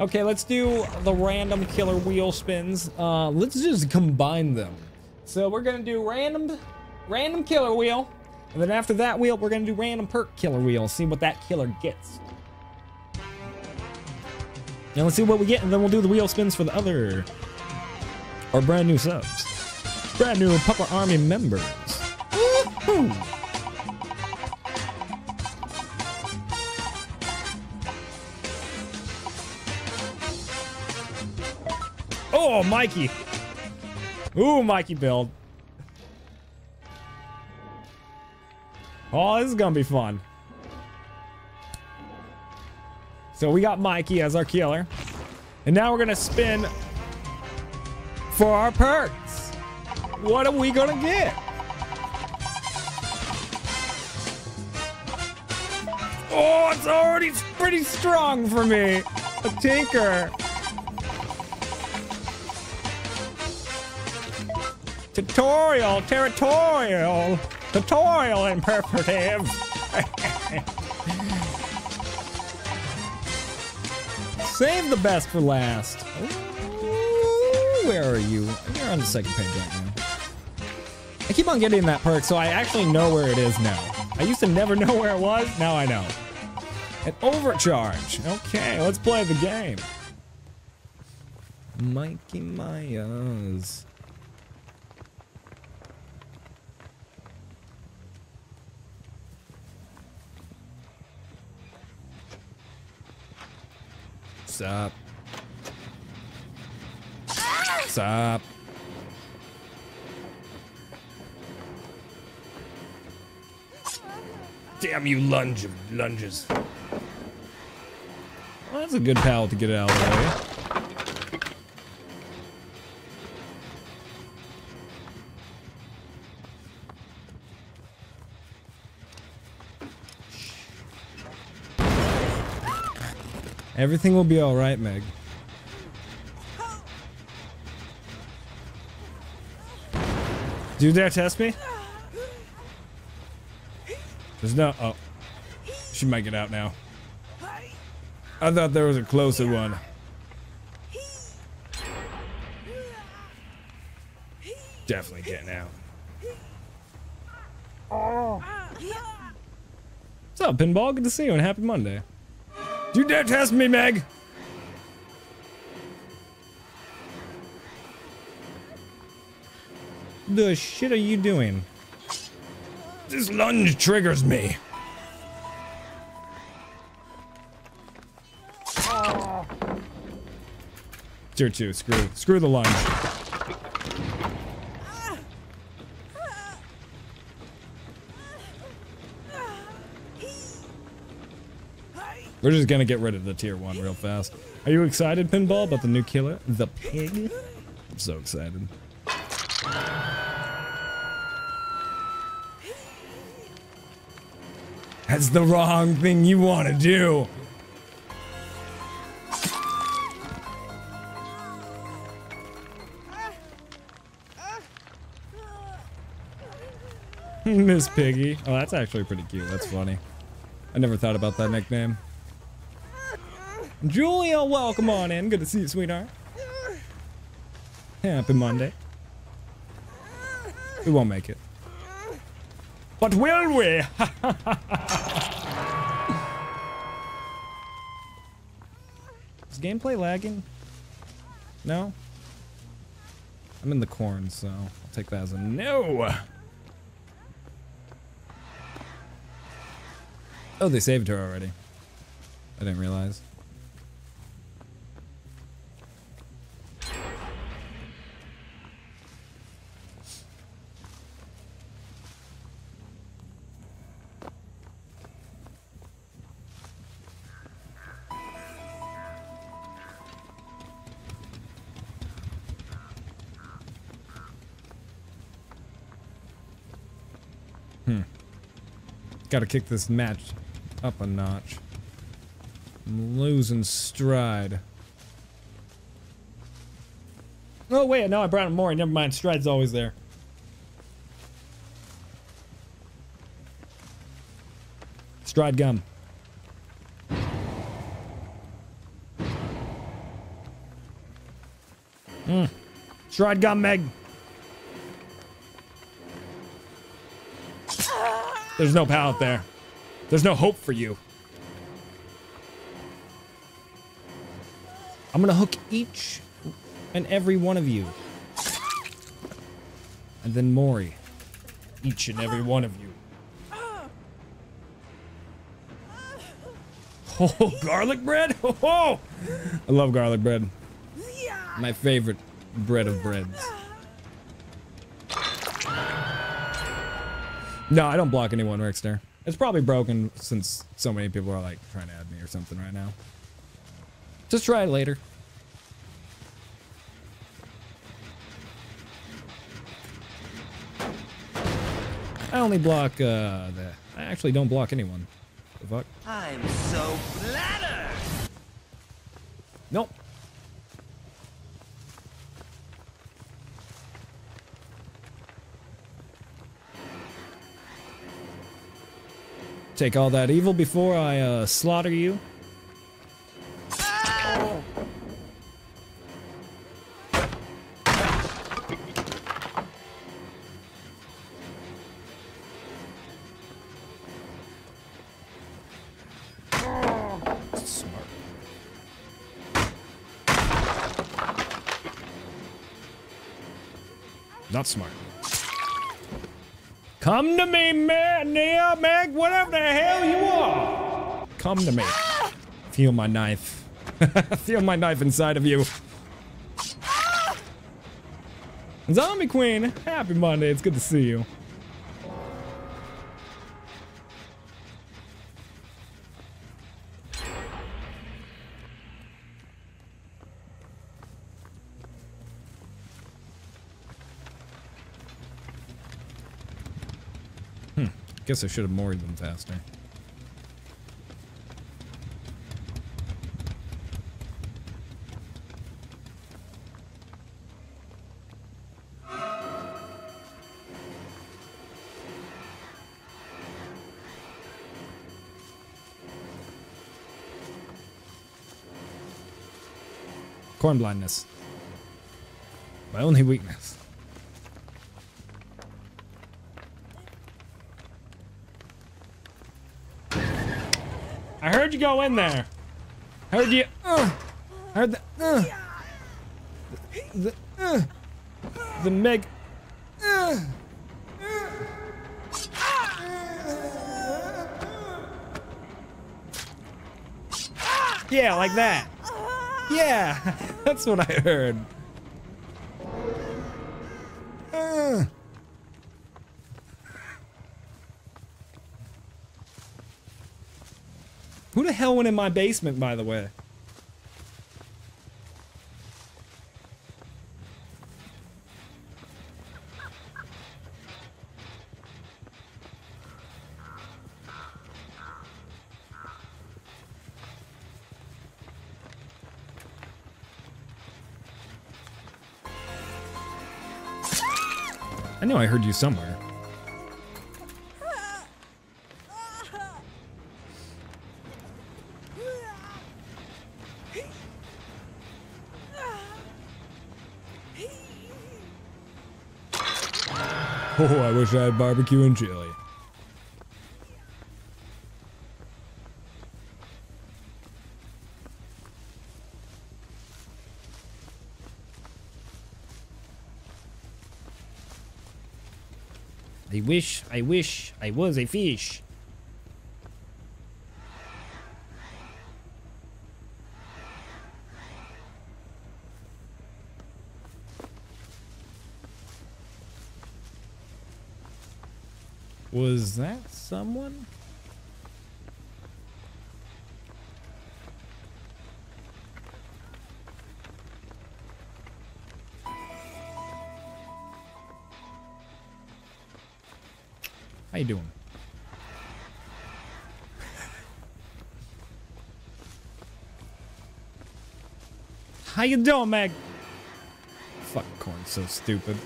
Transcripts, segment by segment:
Okay, let's do the random killer wheel spins. Uh, let's just combine them. So we're gonna do random, random killer wheel, and then after that wheel, we're gonna do random perk killer wheel. See what that killer gets. And let's see what we get, and then we'll do the wheel spins for the other, our brand new subs, brand new Pupper Army members. Oh, Mikey. Ooh, Mikey build. Oh, this is gonna be fun. So we got Mikey as our killer. And now we're gonna spin for our perks. What are we gonna get? Oh, it's already pretty strong for me. A tinker. Tutorial, territorial, tutorial imperative. Save the best for last. Ooh, where are you? You're on the second page right now. I keep on getting that perk, so I actually know where it is now. I used to never know where it was, now I know. An overcharge. Okay, let's play the game. Mikey Myers. Stop. Stop. Damn you lunge of lunges. Well, that's a good pal to get out of the way. Everything will be all right, Meg. Do you dare test me? There's no. Oh. She might get out now. I thought there was a closer one. Definitely getting out. Oh. What's up, Pinball? Good to see you and happy Monday. Do you dare test me, Meg? The shit are you doing? This lunge triggers me. Oh. Tier 2, screw. Screw the lunge. We're just gonna get rid of the tier 1 real fast. Are you excited, Pinball, about the new killer? The pig? I'm so excited. That's the wrong thing you want to do. Miss Piggy. Oh, that's actually pretty cute. That's funny. I never thought about that nickname. Julia, welcome on in. Good to see you, sweetheart. Happy Monday. We won't make it. But will we? Is gameplay lagging? No? I'm in the corn, so I'll take that as a no. Oh, they saved her already. I didn't realize. Hmm. Gotta kick this match up a notch. I'm losing stride. Oh wait, no, I brought him more. Never mind, stride's always there. Stride gum. Mm. Stride gum, Meg. There's no pal out there. There's no hope for you. I'm gonna hook each and every one of you. And then Mori. Each and every one of you. Oh, garlic bread? Oh, oh, I love garlic bread. My favorite bread of breads. No, I don't block anyone, Rickster. It's probably broken since so many people are like trying to add me or something right now. Just try it later. I only block uh, the. I actually don't block anyone. The fuck? I'm so flattered. Nope. Take all that evil before I uh, slaughter you. Not smart. Come to me, man, Nea, Meg, whatever the hell you are. Come to me. Feel my knife. Feel my knife inside of you. Zombie Queen, happy Monday. It's good to see you. Guess I should have mori'd them faster. Corn blindness. My only weakness. I heard you go in there. Heard you. Uh, heard the. Uh, the. Uh, the Meg. Uh, yeah, like that. Yeah, that's what I heard. Who the hell went in my basement, by the way? I know I heard you somewhere. Oh, I wish I had barbecue and chili. I wish, I wish I was a fish. Was that someone? How you doing? How you doing, Meg? Fuck corn, so stupid.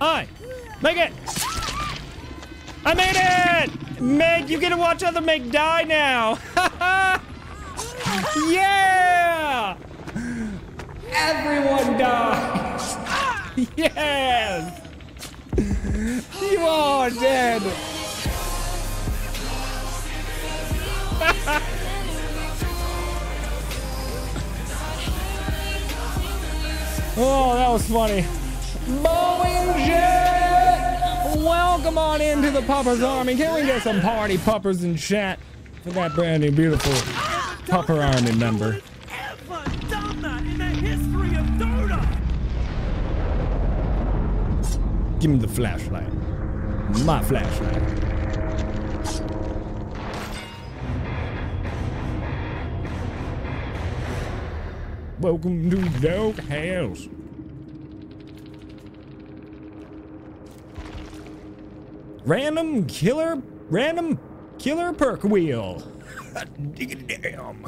I make it? I made it! Meg, you get to watch other Meg die now. yeah! Everyone dies. yes! You are dead. oh, that was funny. Welcome on into the Puppers Army. Can we get some party puppers in chat for that brand new beautiful Pupper Army member? Give me the flashlight. My flashlight. Welcome to Dog House. Random killer, random killer perk wheel. Dig it, damn.